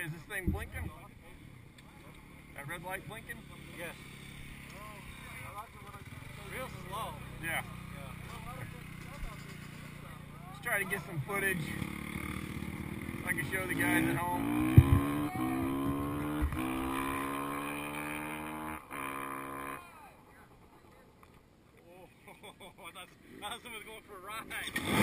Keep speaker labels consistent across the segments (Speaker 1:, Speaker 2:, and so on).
Speaker 1: Is this thing blinking? That red light blinking?
Speaker 2: Yes. Real slow.
Speaker 1: Yeah. Let's try to get some footage. I can show the guys at home.
Speaker 2: Oh, I thought, I thought someone was going for a ride.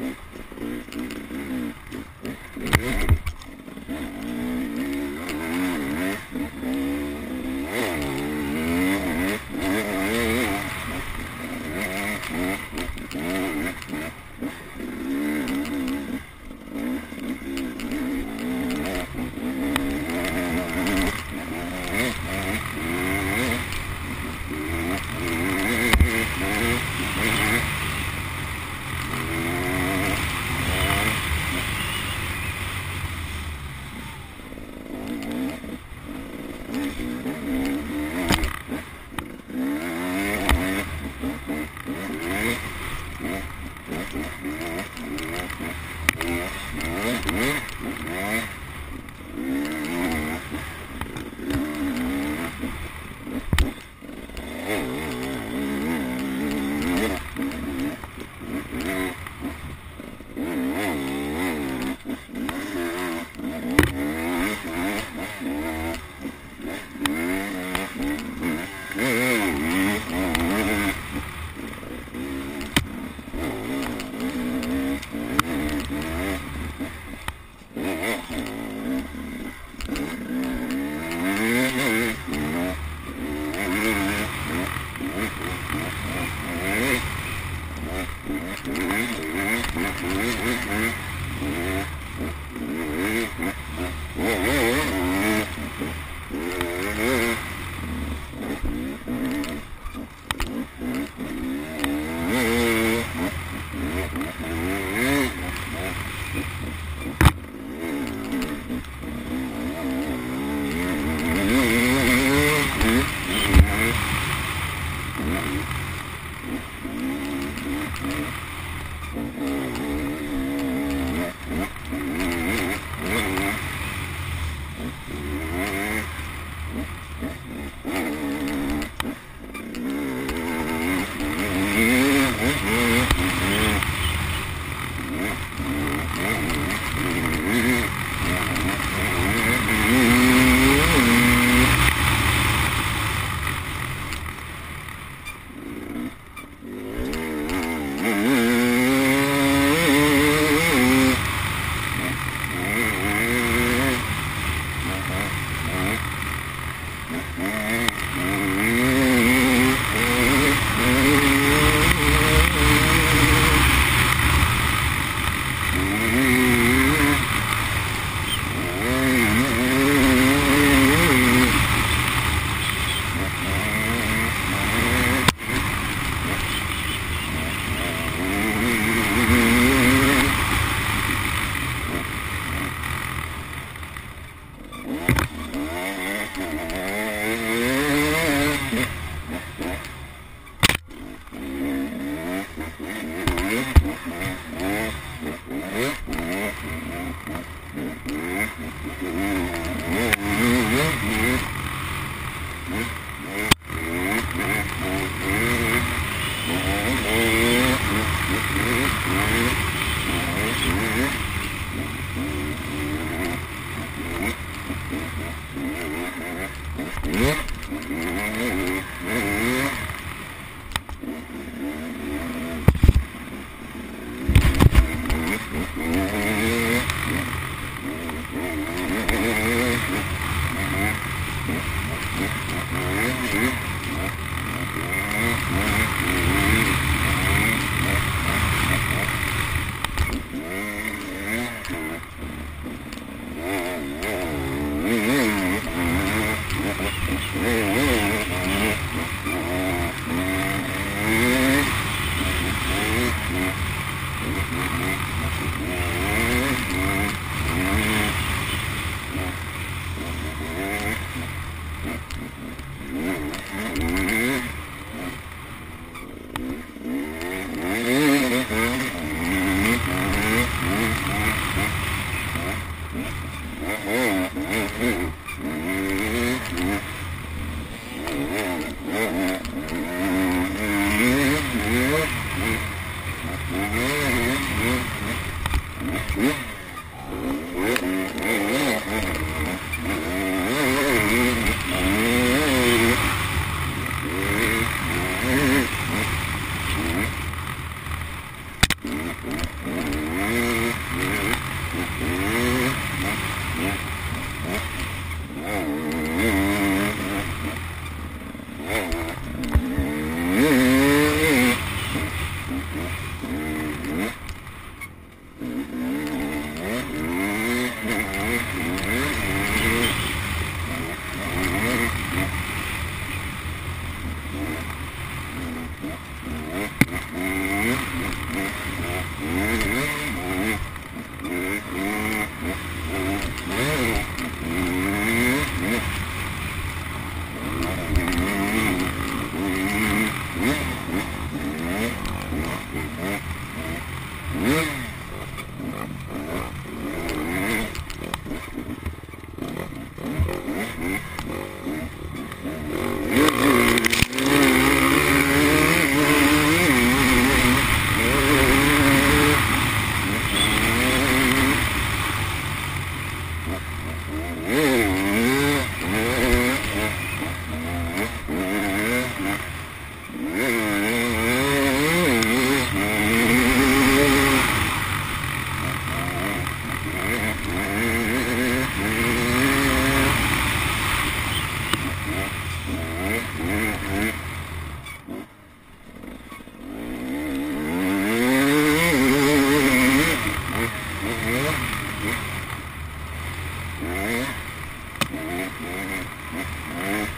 Speaker 2: Yeah. Mm-hmm.
Speaker 3: Mm-hmm.